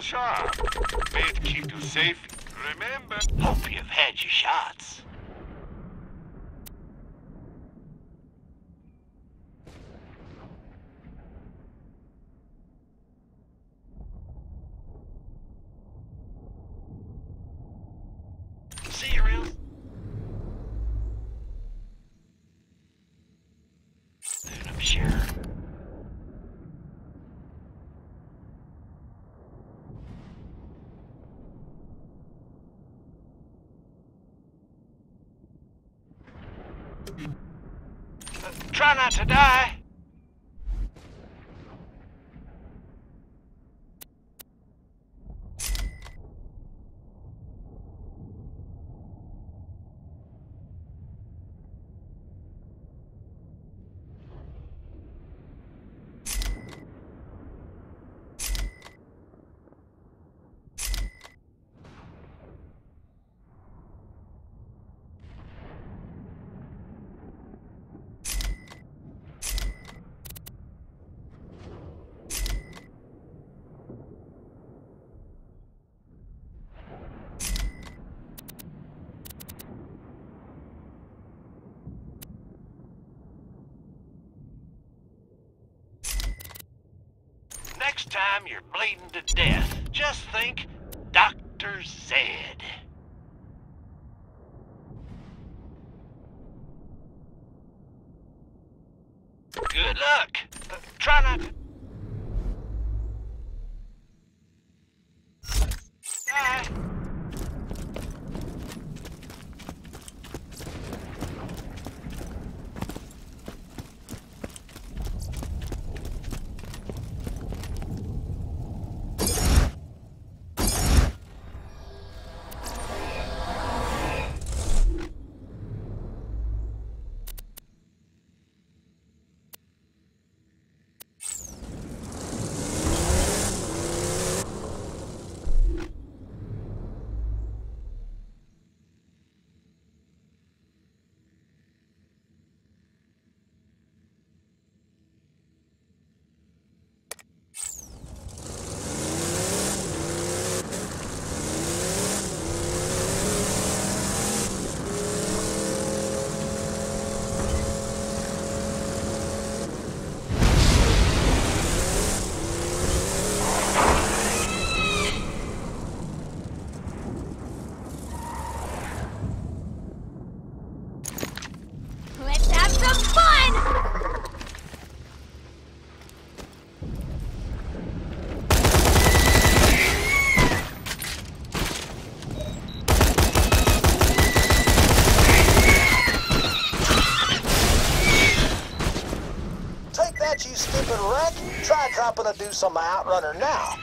sharp. May keep you safe. Remember. Hope you've had your shots. See you around. Dude, I'm sure. Uh, Try not to die. Next time you're bleeding to death, just think Dr. Zed. Good luck. Uh, try not to... Die. Let's have some fun! Take that, you stupid wreck. Try deuce on my outrunner now.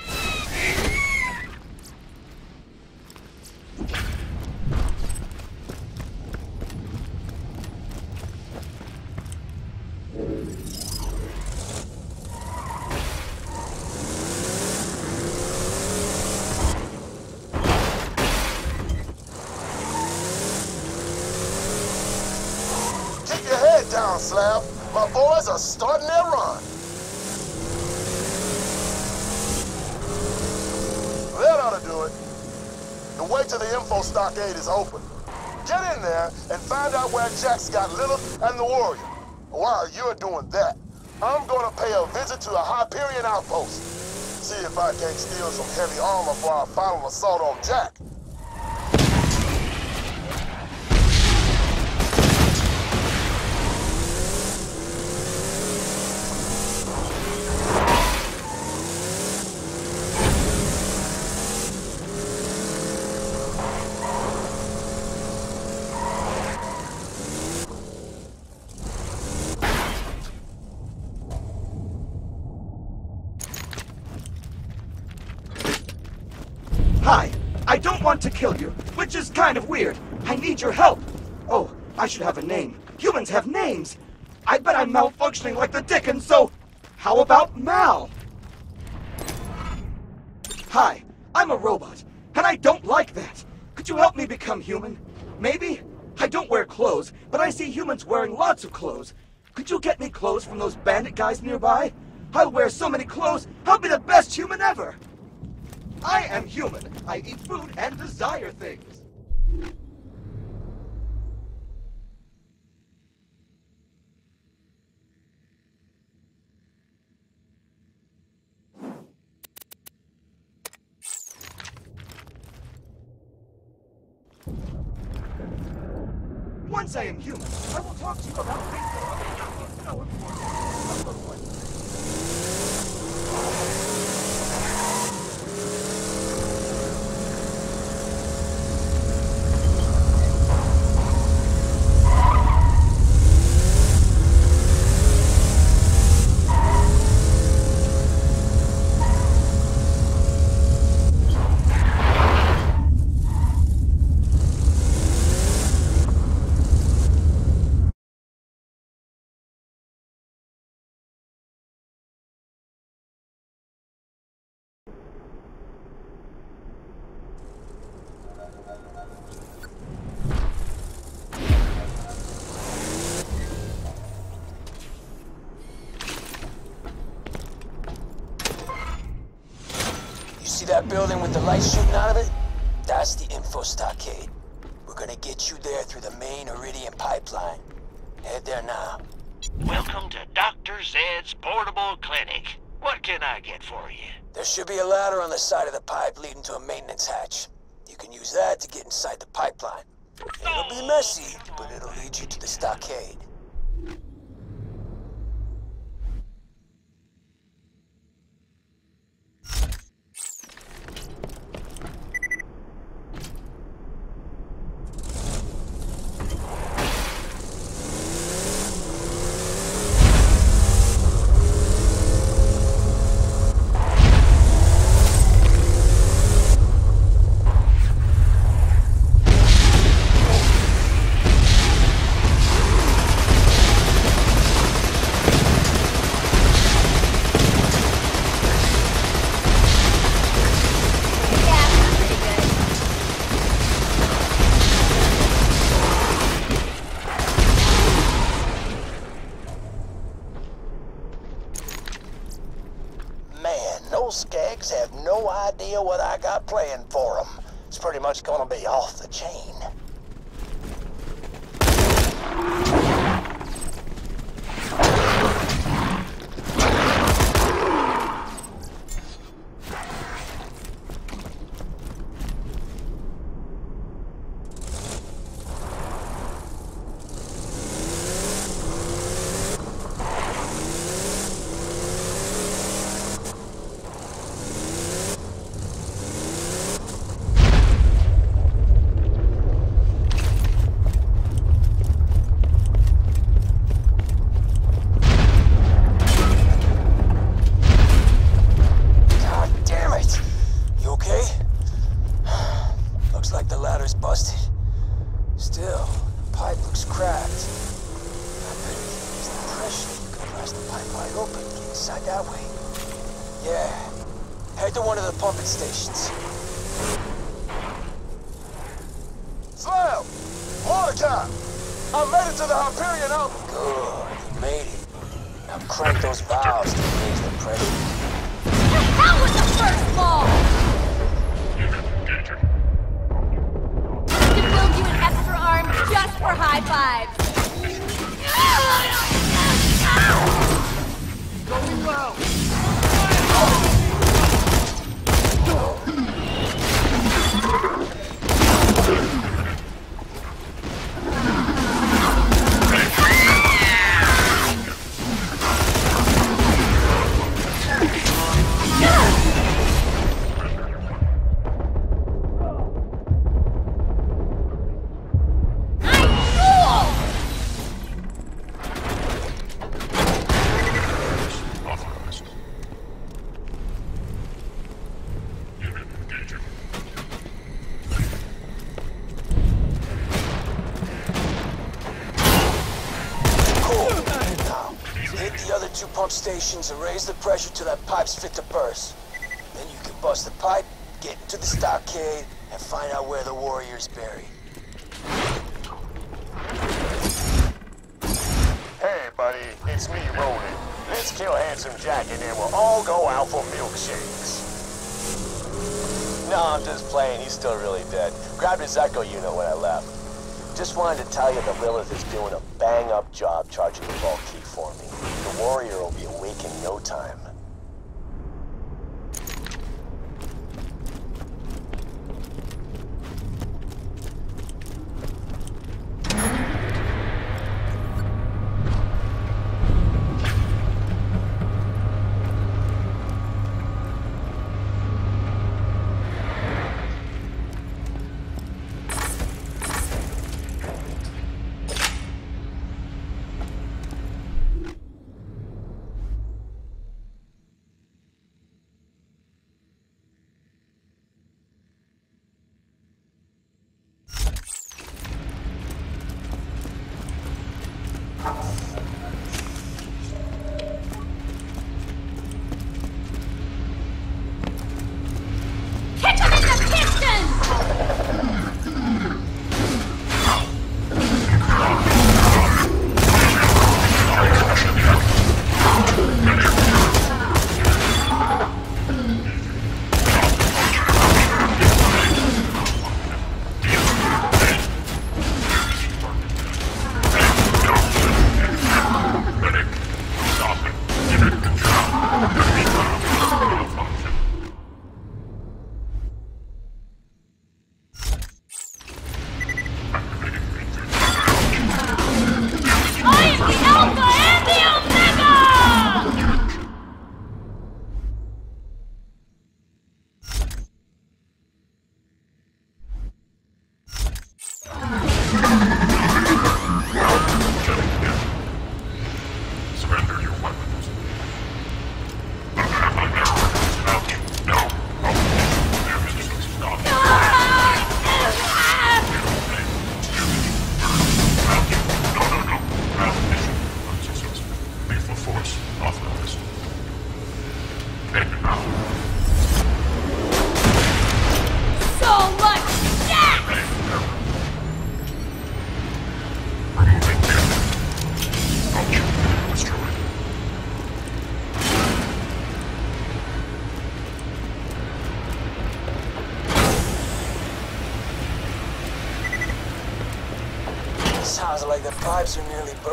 Keep your head down, Slab. My boys are starting their run. That ought to do it. The way to the info stockade is open. Get in there and find out where Jack's got Lilith and the Warrior. While you're doing that, I'm gonna pay a visit to a Hyperion outpost. See if I can't steal some heavy armor for our final assault on Jack. Want to kill you, which is kind of weird. I need your help. Oh, I should have a name. Humans have names. I bet I'm malfunctioning like the Dickens, so how about Mal? Hi, I'm a robot, and I don't like that. Could you help me become human? Maybe? I don't wear clothes, but I see humans wearing lots of clothes. Could you get me clothes from those bandit guys nearby? I'll wear so many clothes, I'll be the best human ever! I am human. I eat food and desire things. That building with the lights shooting out of it? That's the info stockade. We're gonna get you there through the main Eridium pipeline. Head there now. Welcome to Dr. Zed's portable clinic. What can I get for you? There should be a ladder on the side of the pipe leading to a maintenance hatch. You can use that to get inside the pipeline. It'll be messy, but it'll lead you to the stockade. For high fives. Going well. actions and raise the pressure till that pipe's fit to burst. Then you can bust the pipe, get into the stockade, and find out where the warrior's buried. Hey, buddy, it's me, Roland. Let's kill Handsome Jack and then we'll all go out for milkshakes. No, I'm just playing. He's still really dead. Grabbed his Echo unit when I left. Just wanted to tell you that Lilith is doing a bang-up job charging the vault key for me. The warrior will be in no time.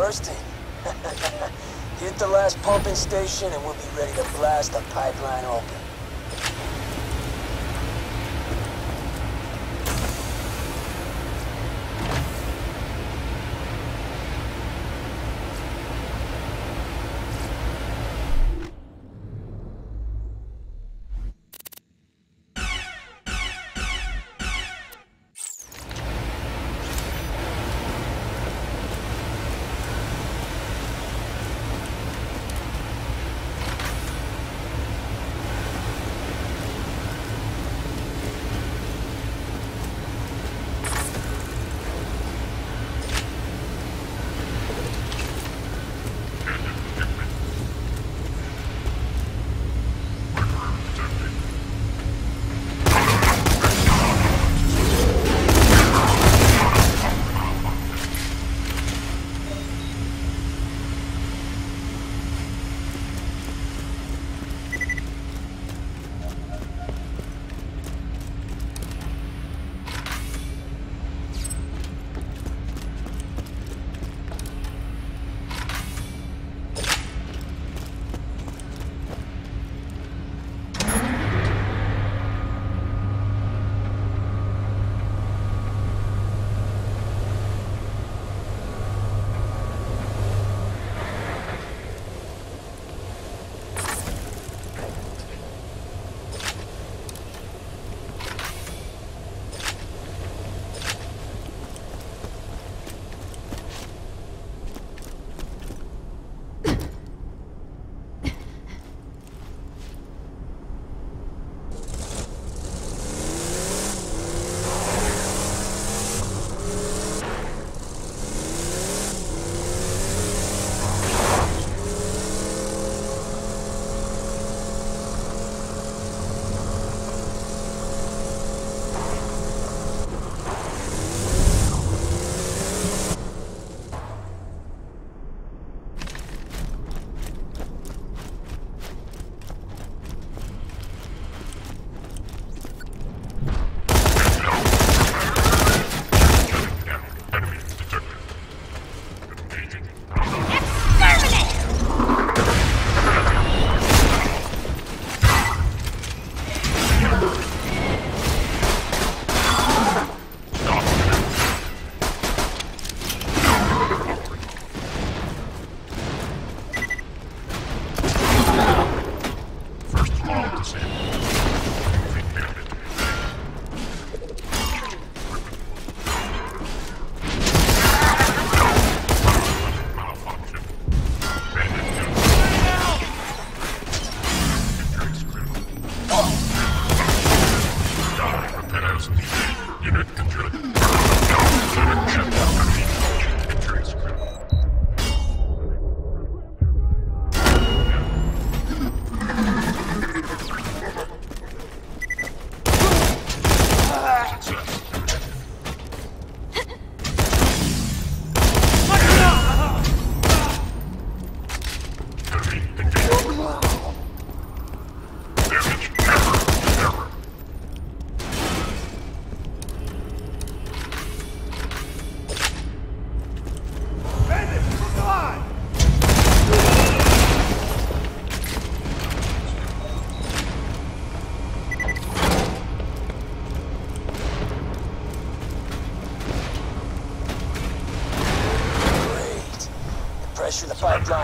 bursting. Hit the last pumping station and we'll be ready to blast the pipeline open.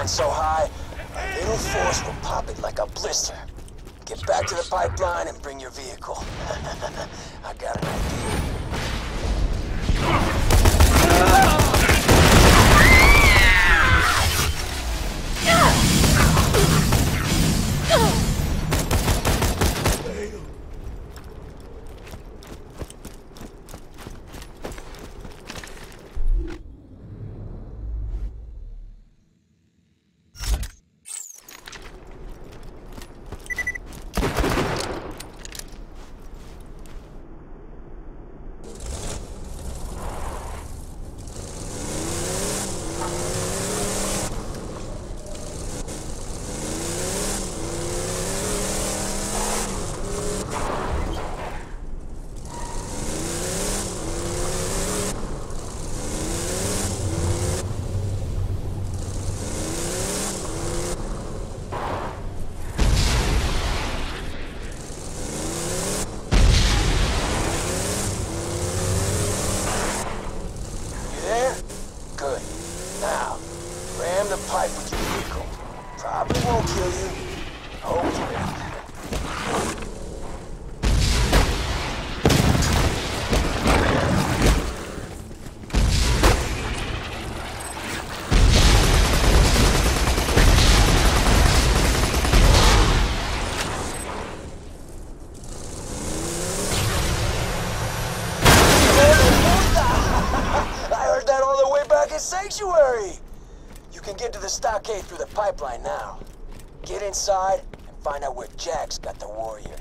so high, a little force will pop it like a blister. Get back to the pipeline and bring your vehicle. pipeline now. Get inside and find out where Jack's got the warrior.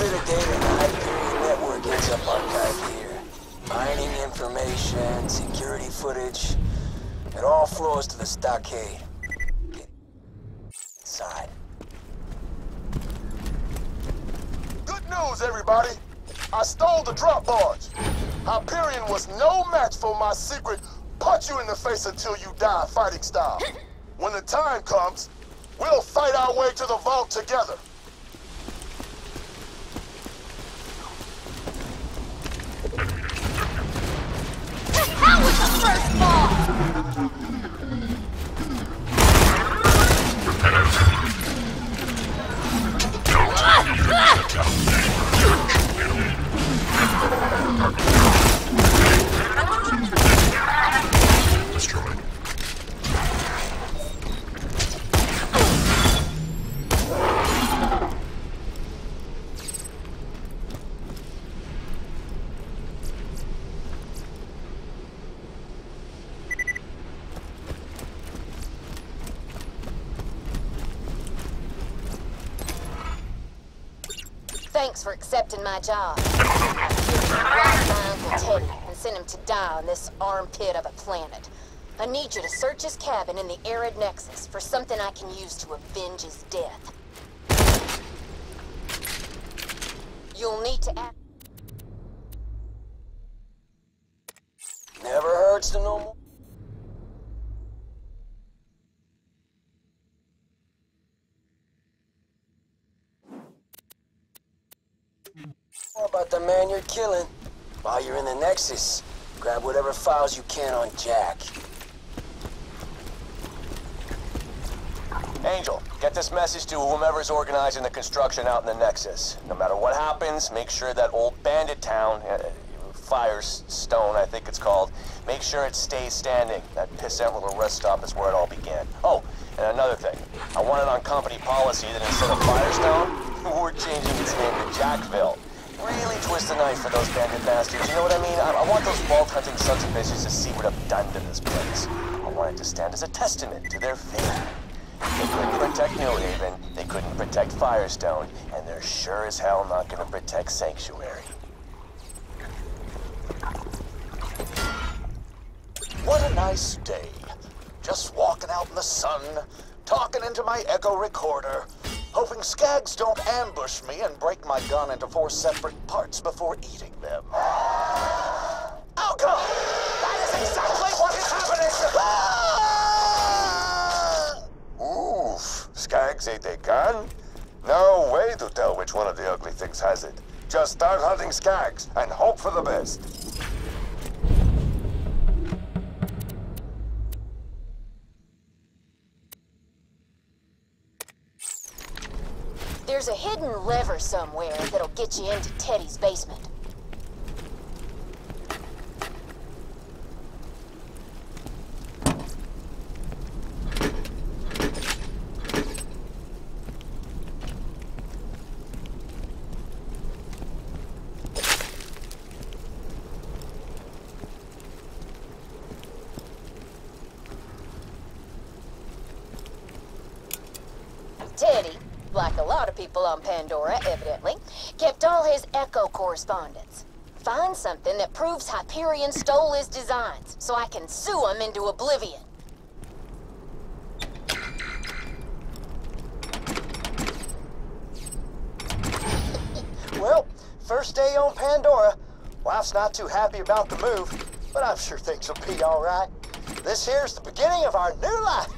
bit of data the Hyperion network ends up archived here. Mining information, security footage, it all flows to the stockade. Get inside. Good news, everybody! I stole the drop barge. Hyperion was no match for my secret punch you in the face until you die fighting style. When the time comes, we'll fight our way to the vault together. Thanks for accepting my job. I my Uncle Teddy and sent him to die on this armpit of a planet. I need you to search his cabin in the Arid Nexus for something I can use to avenge his death. You'll need to act. Never hurts to know more. How about the man you're killing? While you're in the Nexus, grab whatever files you can on Jack. Angel, get this message to whomever's organizing the construction out in the Nexus. No matter what happens, make sure that old bandit town, uh, Firestone, I think it's called, make sure it stays standing. That piss little rest stop is where it all began. Oh, and another thing. I want it on company policy that instead of Firestone, we're changing its name to Jackville. Twist the knife for those bandit bastards, you know what I mean? I, I want those vault-hunting sons of bitches to see what I've done to this place. I want it to stand as a testament to their fame. They couldn't protect New Haven, they couldn't protect Firestone, and they're sure as hell not gonna protect Sanctuary. What a nice day. Just walking out in the sun, talking into my echo recorder, hoping skags don't ambush me and break my gun into four separate parts before eating them. Oh, God! That is exactly what is happening! Ah! Oof, Skags ate their gun? No way to tell which one of the ugly things has it. Just start hunting Skags and hope for the best. There's a hidden lever somewhere that'll get you into Teddy's basement. Teddy, like a lot of people on Pandora, evidently, kept all his Echo correspondence. Find something that proves Hyperion stole his designs, so I can sue him into oblivion. Well, first day on Pandora. Wife's not too happy about the move, but I'm sure things will be all right. This here's the beginning of our new life.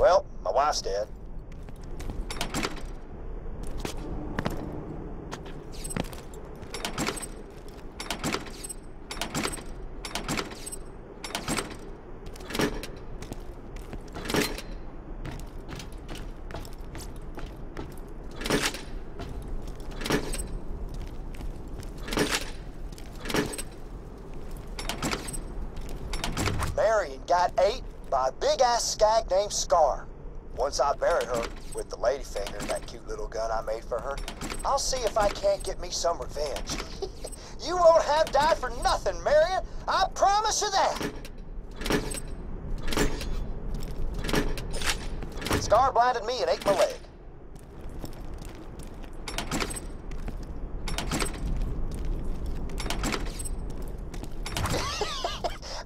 well, my wife's dead. Marion got ate by a named Scar. Once I bury her with the ladyfinger, and that cute little gun I made for her, I'll see if I can't get me some revenge. you won't have died for nothing, Marion. I promise you that. Scar blinded me and ate my leg.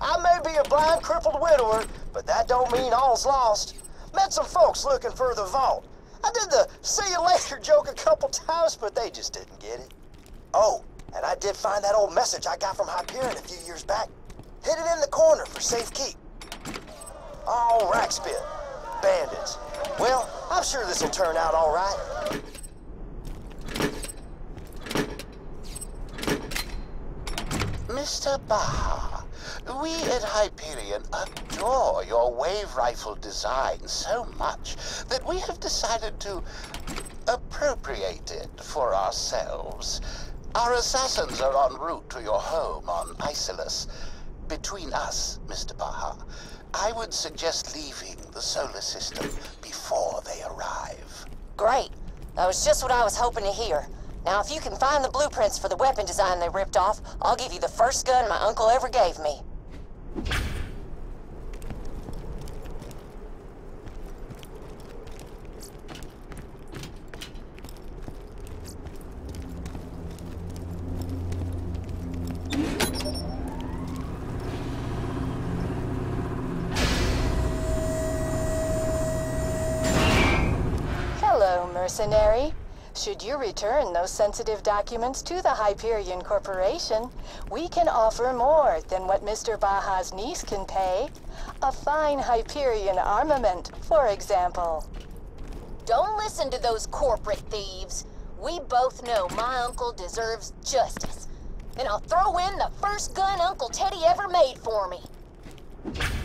I may be a blind, crippled widower, but that don't mean all's lost. Met some folks looking for the vault. I did the see you later joke a couple times, but they just didn't get it. Oh, and I did find that old message I got from Hyperion a few years back. Hid it in the corner for safekeep. All rakk spit. Bandits. Well, I'm sure this'll turn out all right. Mr. Baha, we at Hyperion adore your wave rifle design so much that we have decided to appropriate it for ourselves. Our assassins are en route to your home on Isolus. Between us, Mr. Baha, I would suggest leaving the solar system before they arrive. Great. That was just what I was hoping to hear. Now, if you can find the blueprints for the weapon design they ripped off, I'll give you the first gun my uncle ever gave me. Hello, mercenary. Should you return those sensitive documents to the Hyperion Corporation, we can offer more than what Mr. Baja's niece can pay. A fine Hyperion armament, for example. Don't listen to those corporate thieves. We both know my uncle deserves justice. And I'll throw in the first gun Uncle Teddy ever made for me.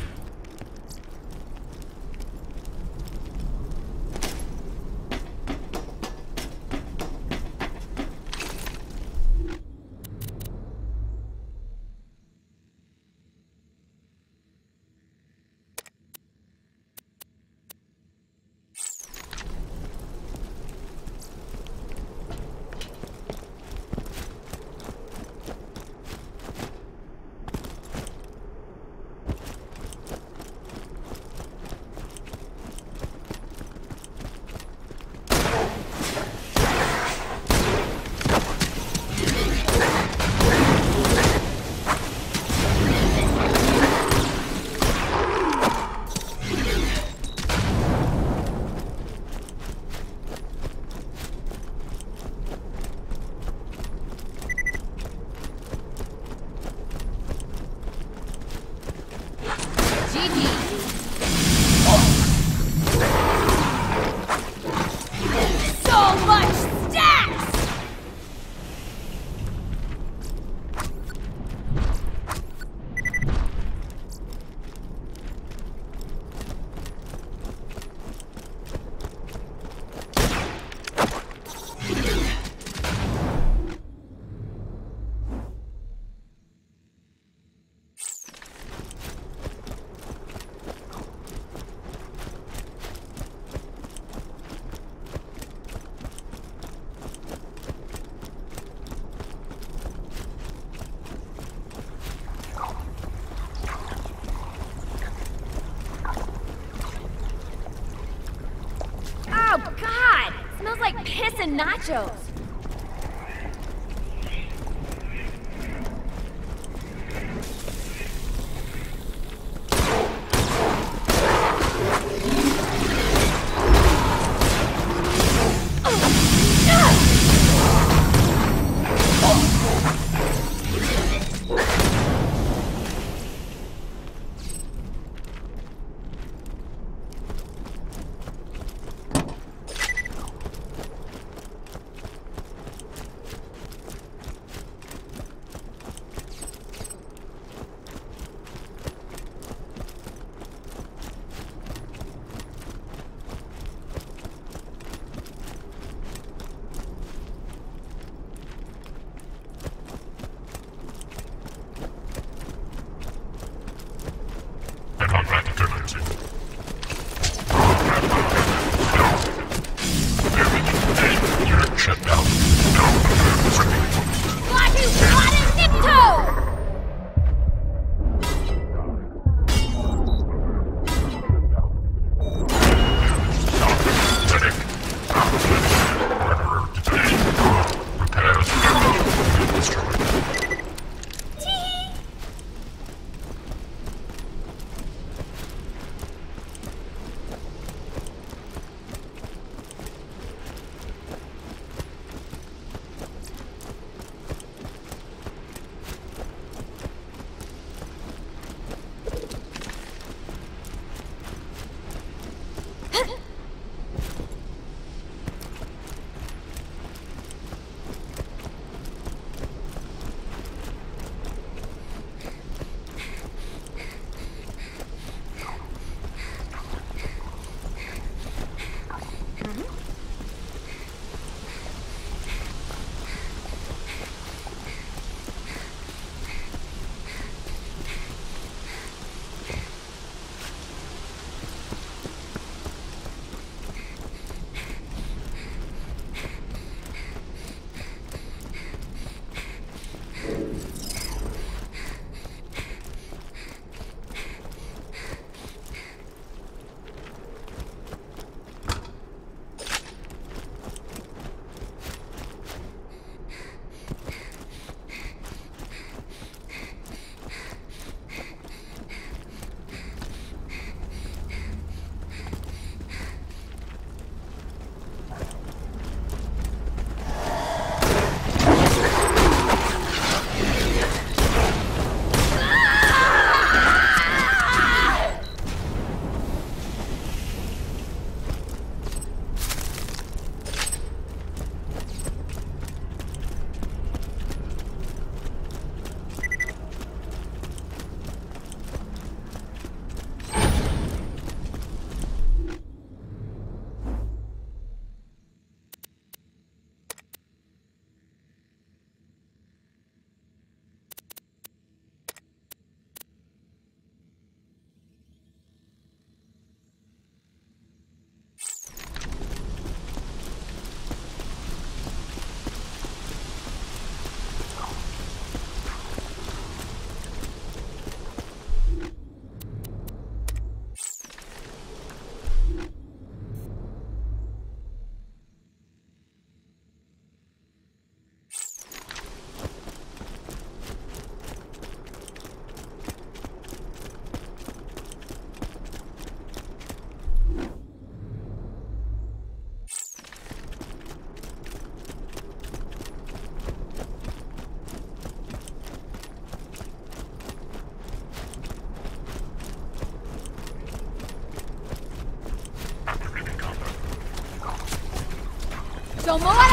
Domo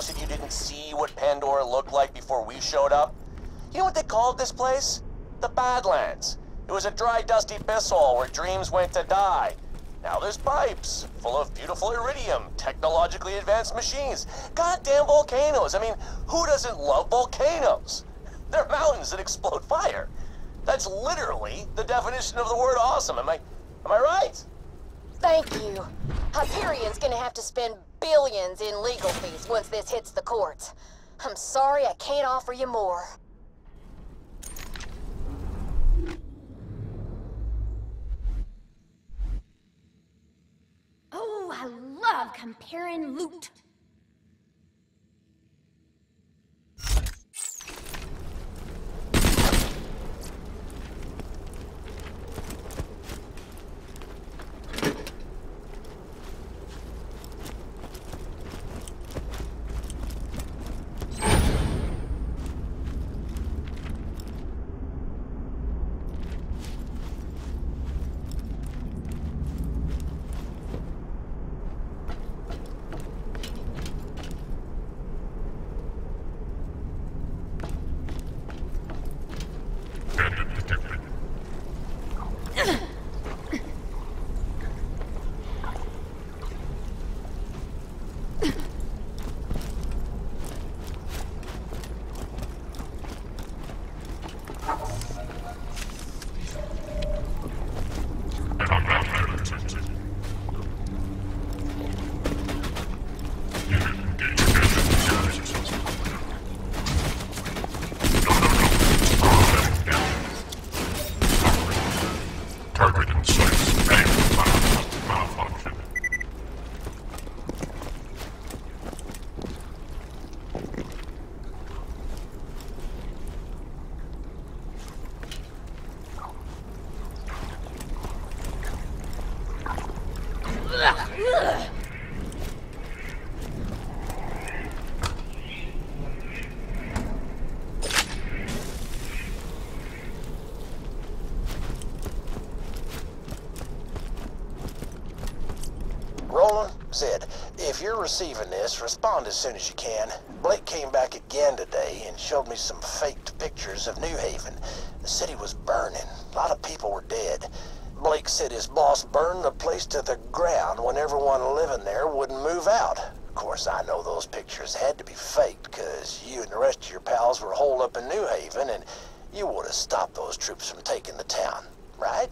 most of you didn't see what Pandora looked like before we showed up. You know what they called this place? The Badlands. It was a dry, dusty pisshole where dreams went to die. Now there's pipes full of beautiful Eridium, technologically advanced machines, goddamn volcanoes. I mean, who doesn't love volcanoes? They're mountains that explode fire. That's literally the definition of the word awesome. Am I am I right? Thank you. Hyperion's gonna have to spend billions in legal fees once this hits the courts. I'm sorry I can't offer you more. Oh, I love comparing loot. Receiving this, respond as soon as you can. Blake came back again today and showed me some faked pictures of New Haven. The city was burning. A lot of people were dead. Blake said his boss burned the place to the ground when everyone living there wouldn't move out. Of course, I know those pictures had to be faked because you and the rest of your pals were holed up in New Haven and you would have stopped those troops from taking the town, right?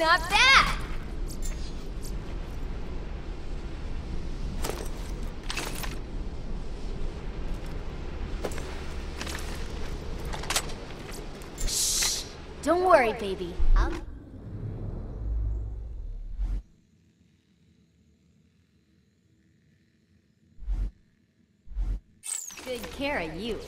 Not bad. Shh. Don't worry, baby. I'll... Good care of you.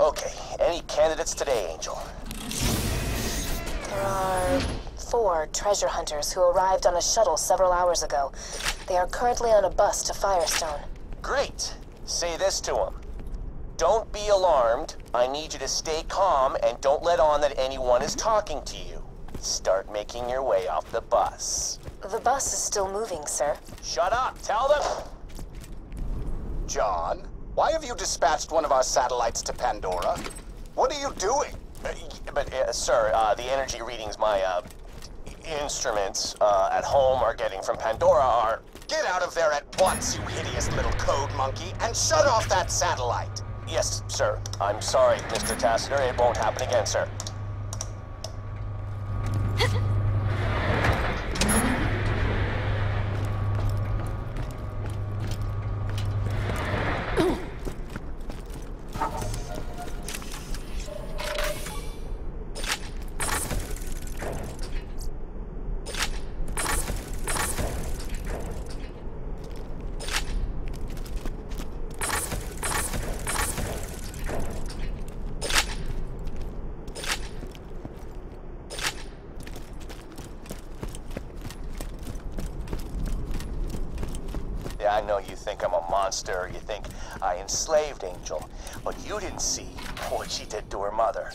Okay, any candidates today, Angel? There are four treasure hunters who arrived on a shuttle several hours ago. They are currently on a bus to Firestone. Great. Say this to them. Don't be alarmed. I need you to stay calm and don't let on that anyone is talking to you. Start making your way off the bus. The bus is still moving, sir. Shut up. Tell them. John, why have you dispatched one of our satellites to Pandora? What are you doing? Uh, But, uh, sir, uh, the energy readings my uh, instruments uh, at home are getting from Pandora are. Get out of there at once, you hideous little code monkey, and shut off that satellite. Yes, sir. I'm sorry, Mr. Tassiter. It won't happen again, sir. Yeah, I know you think I'm a monster. You think I enslaved Angel. But you didn't see what she did to her mother.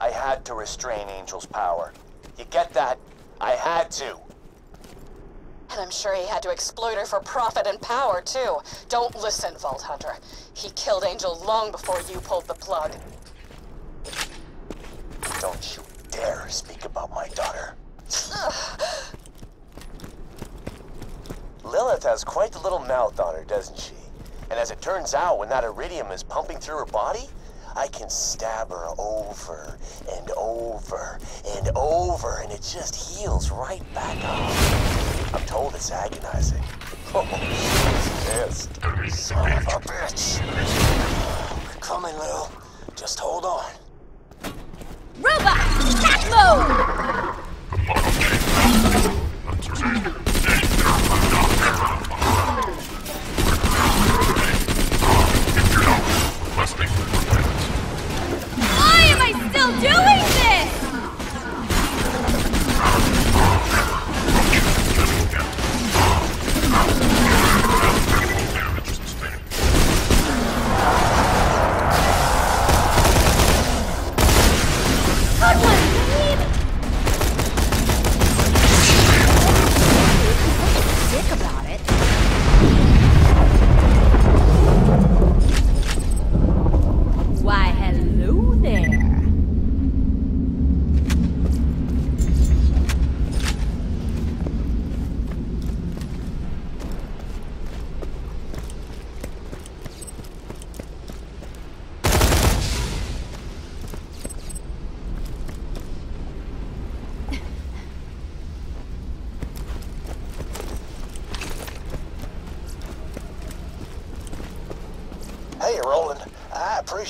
I had to restrain Angel's power. You get that? I had to. And I'm sure he had to exploit her for profit and power, too. Don't listen, Vault Hunter. He killed Angel long before you pulled the plug. Don't you dare speak about my daughter. Lilith has quite the little mouth on her, doesn't she? And as it turns out, when that Eridium is pumping through her body, I can stab her over and over and over, and it just heals right back up. I'm told it's agonizing. Oh, she's pissed. Son of a bitch. We're coming, Lil. Just hold on. Robot! Attack mode! Still doing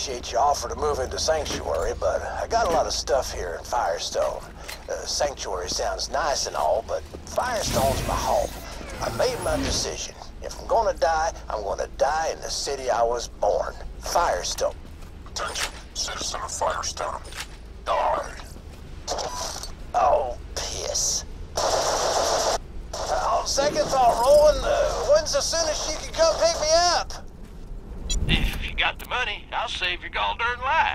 appreciate your offer to move into Sanctuary, but I got a lot of stuff here in Firestone. Uh, Sanctuary sounds nice and all, but Firestone's my home. I made my decision. If I'm gonna die, I'm gonna die in the city I was born. Firestone. Attention, citizen of Firestone. Die. Oh, piss. Uh, on second thought, Roland, uh, when's the soonest you can come pick me up? If you got the money, I'll save your gall life.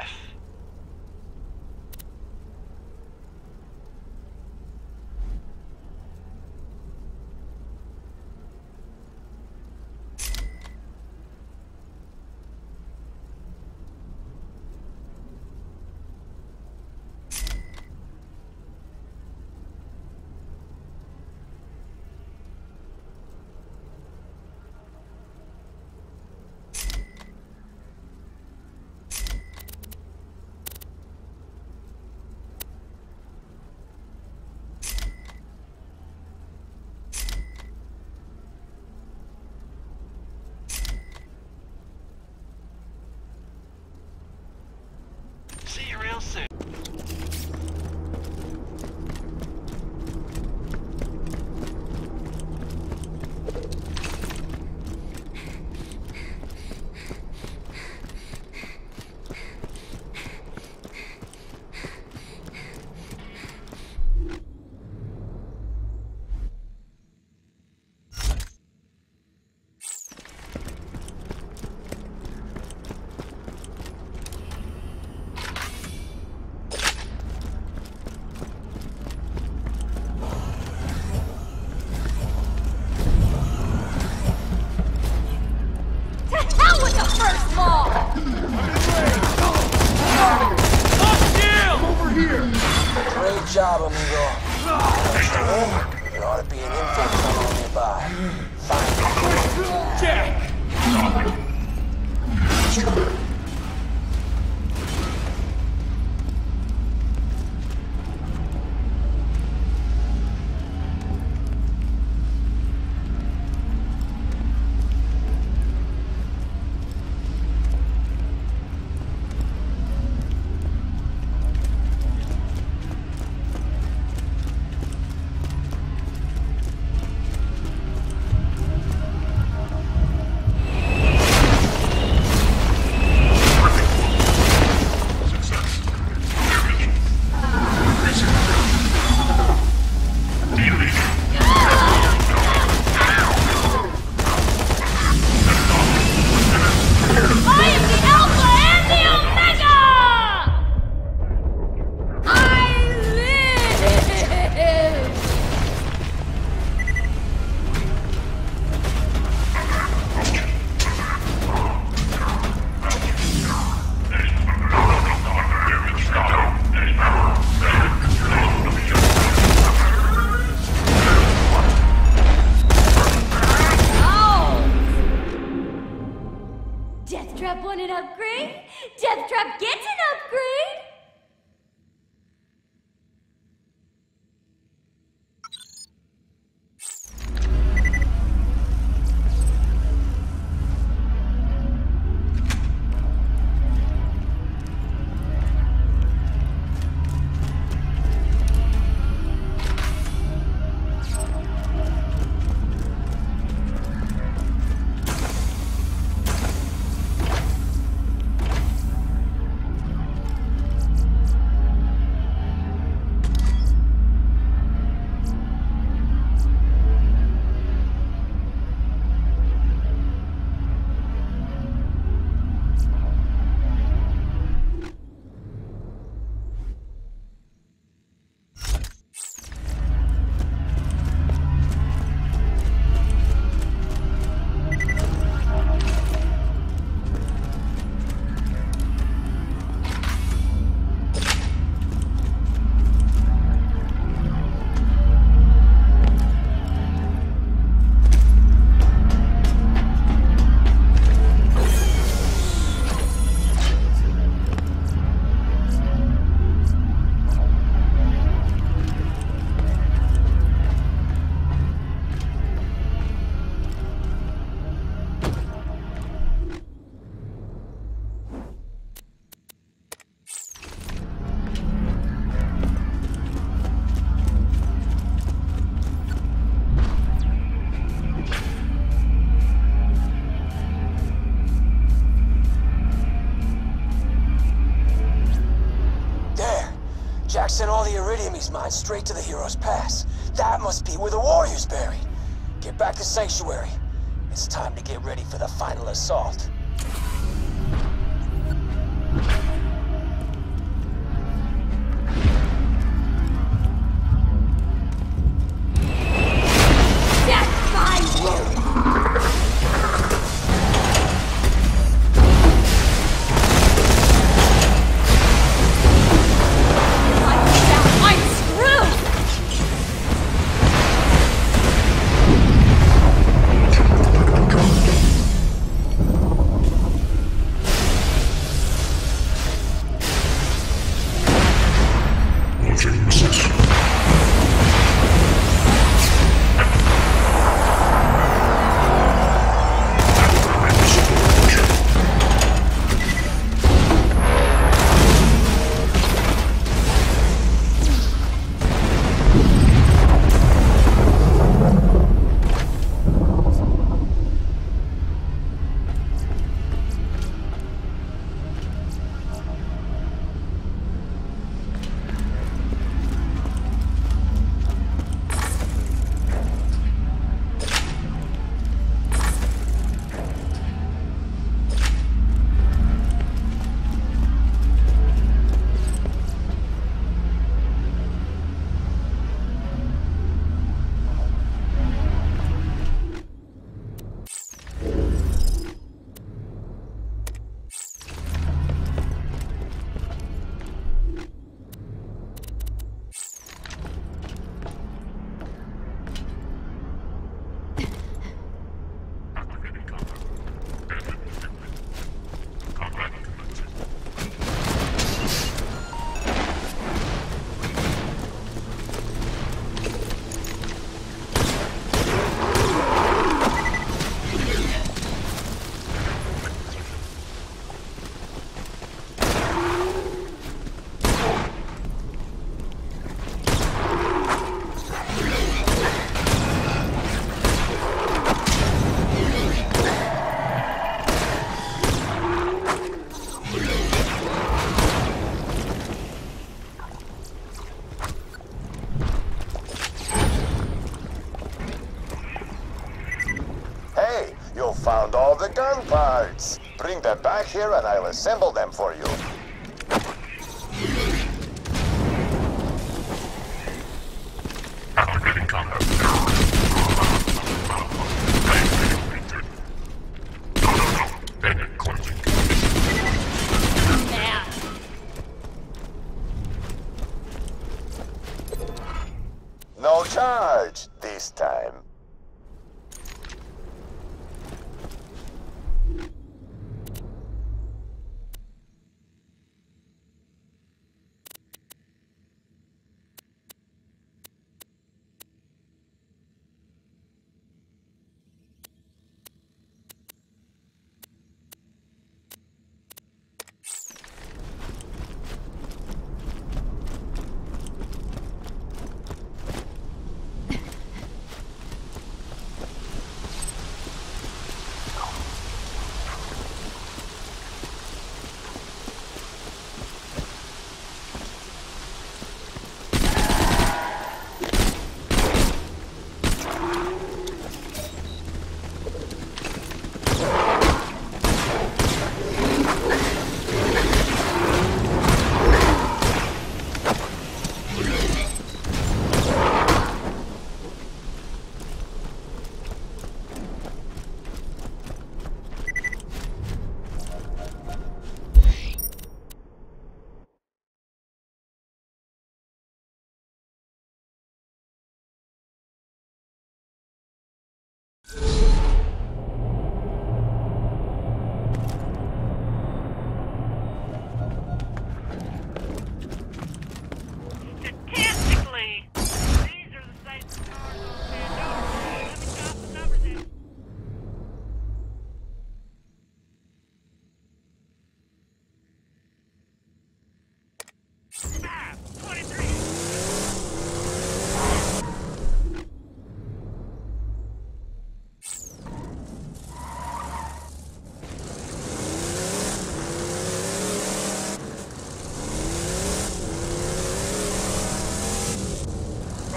Sent all the Eridium he's mined straight to the Hero's Pass. That must be where the warrior's buried. Get back to Sanctuary. It's time to get ready for the final assault. Back here and I'll assemble them for you.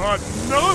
Uh, no!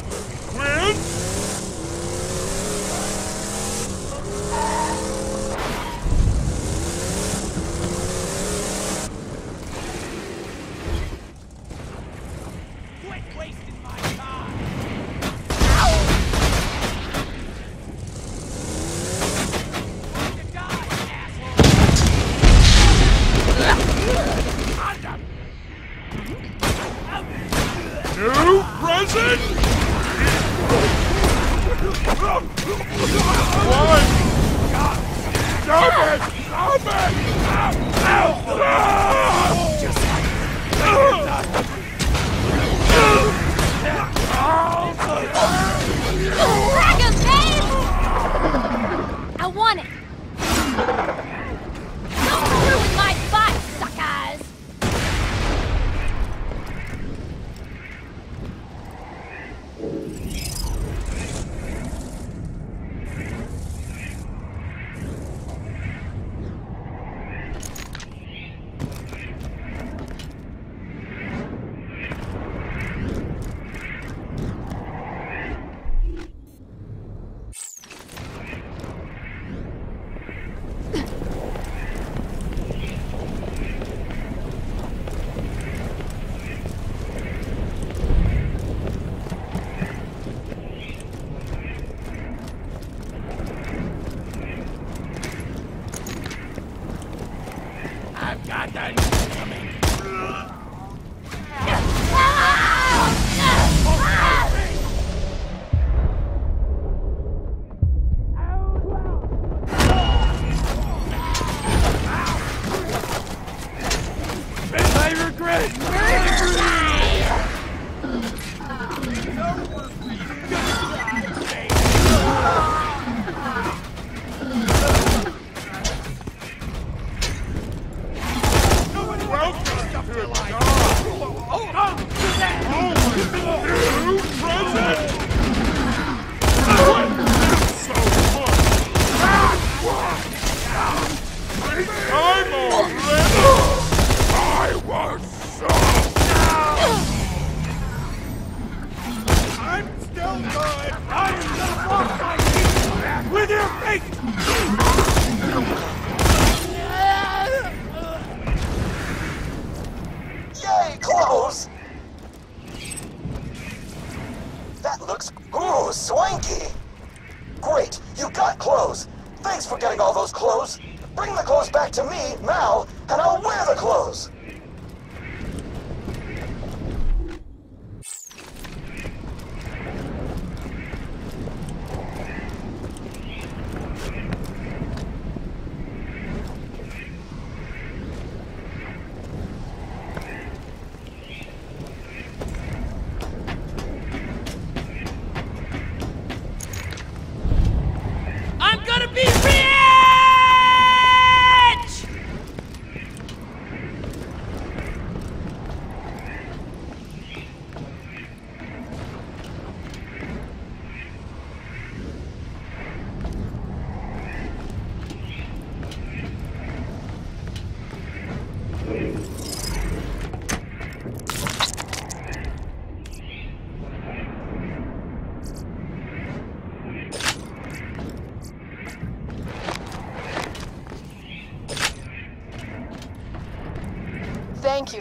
great! Murder!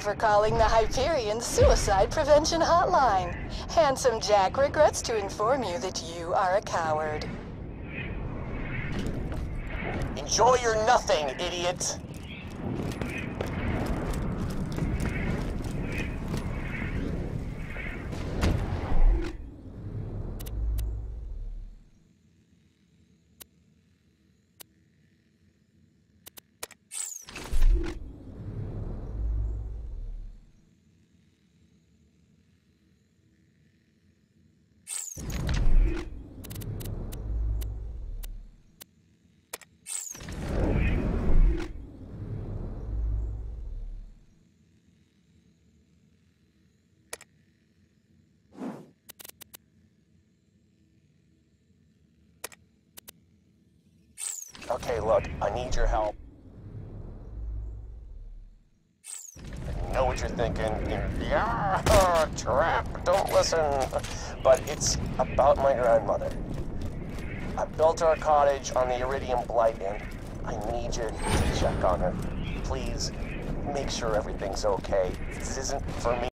for calling the Hyperion Suicide Prevention Hotline. Handsome Jack regrets to inform you that you are a coward. Enjoy your nothing, idiot. Okay, look, I need your help. I know what you're thinking. Yeah, trap, don't listen. But it's about my grandmother. I built her a cottage on the Eridium Blight and I need you to check on her. Please, make sure everything's okay. This isn't for me.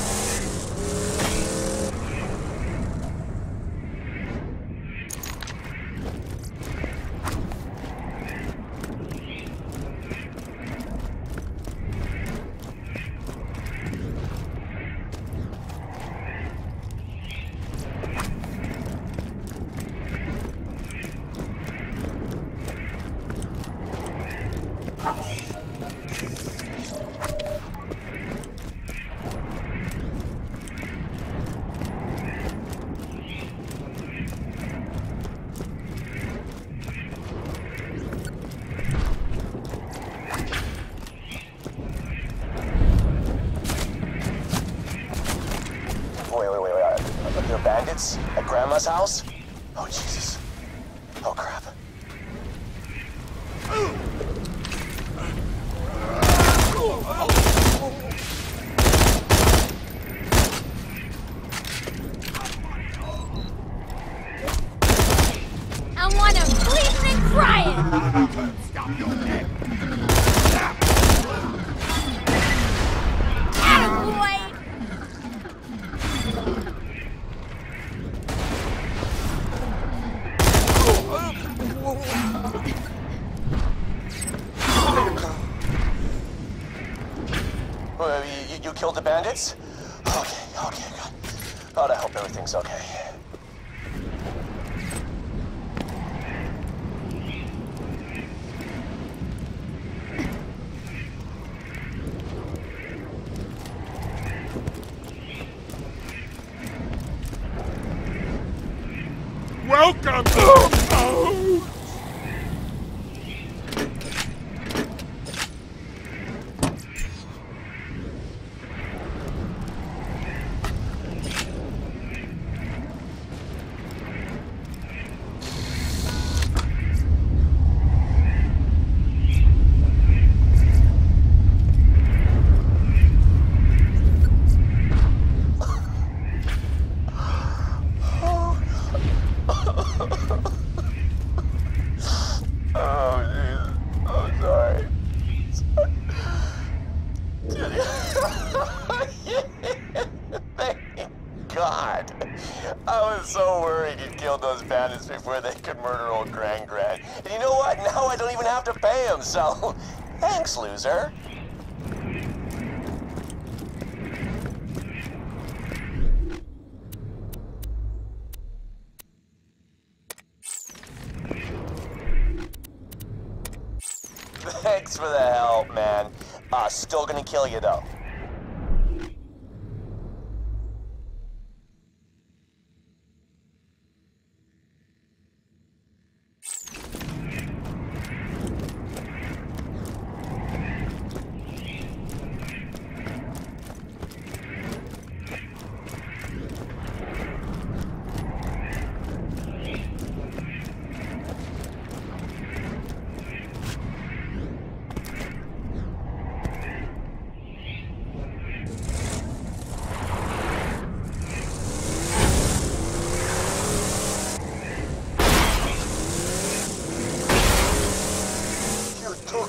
Killed the bandits? Okay, okay. God, I hope everything's okay.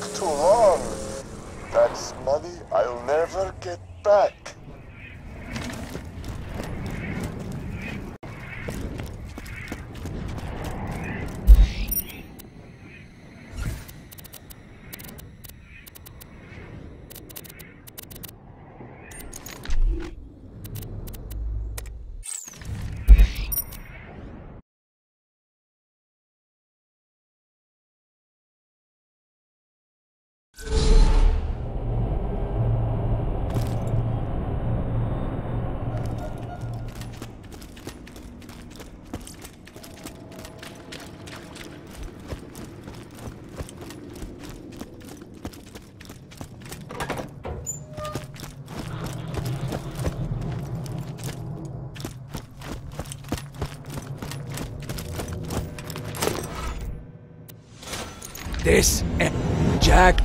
Took too long. That's money I'll never get back.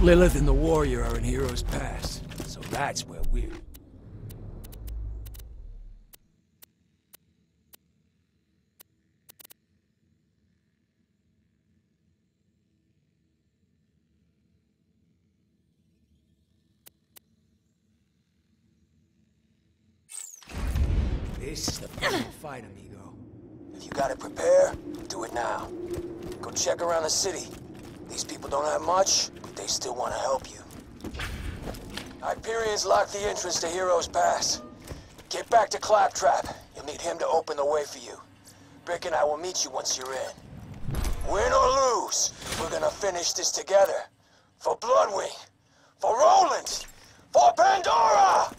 Lilith, and the Warrior are in Heroes Pass. So that's where we're This is the final fight, amigo. If you gotta prepare, do it now. Go check around the city. These people don't have much, but they still want to help you. Hyperion's locked the entrance to Heroes Pass. Get back to Claptrap. You'll need him to open the way for you. Brick and I will meet you once you're in. Win or lose, we're gonna finish this together. For Bloodwing. For Roland. For Pandora!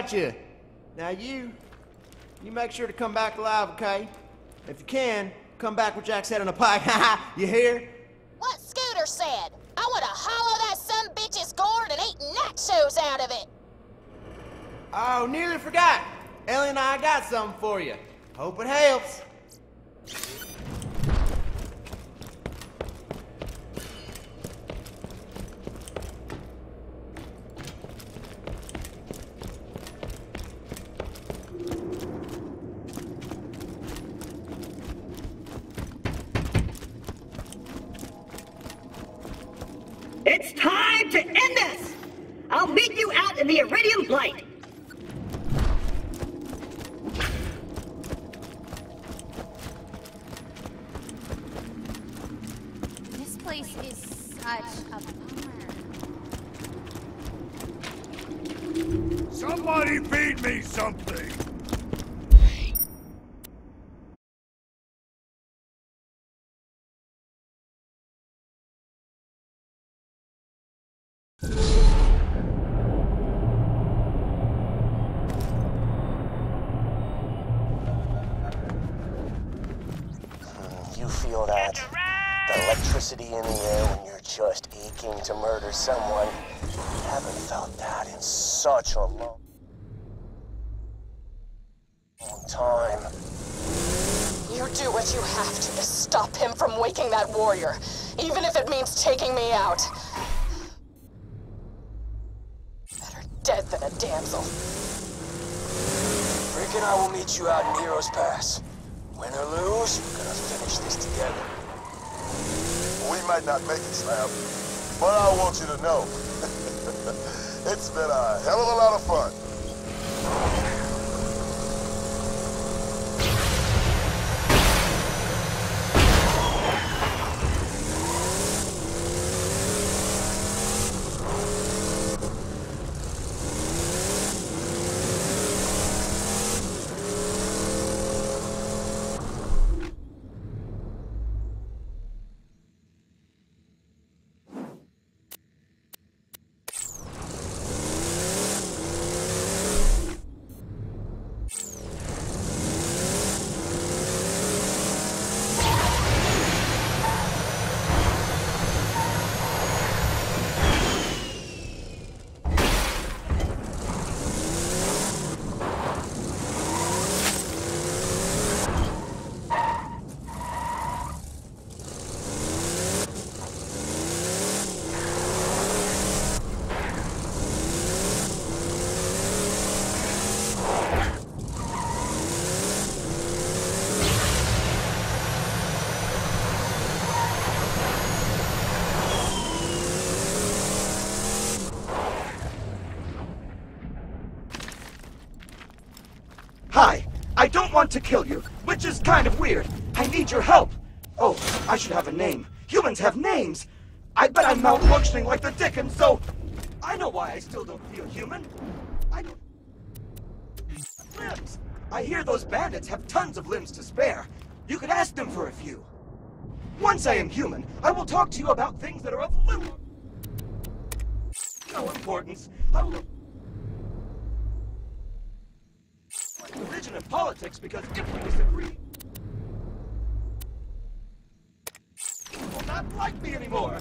About you. Now, you... You make sure to come back alive, okay? If you can, come back with Jack's head on a pike. you hear? What Scooter said. I want to hollow that some bitch's gourd and eat nachos out of it. Oh, nearly forgot. Ellie and I got something for you. Hope it helps. It's time to end this! I'll meet you out in the Eridium Light. This place is such a bummer. Somebody feed me something! You feel that? The electricity in the air when you're just aching to murder someone. Haven't felt that in such a long, long time. You do what you have to to stop him from waking that warrior, even if it means taking me out. Better dead than a damsel. Brick and I will meet you out in Heroes Pass. Win or lose, we're gonna finish this together. We might not make it, Slam, but I want you to know. it's been a hell of a lot of fun. Hi. I don't want to kill you, which is kind of weird. I need your help. Oh, I should have a name. Humans have names. I bet I'm malfunctioning like the Dickens, so I know why I still don't feel human. I don't. Limbs. I hear those bandits have tons of limbs to spare. You could ask them for a few. Once I am human, I will talk to you about things that are of little no importance. I will religion and politics because if we disagree, you will not like me anymore.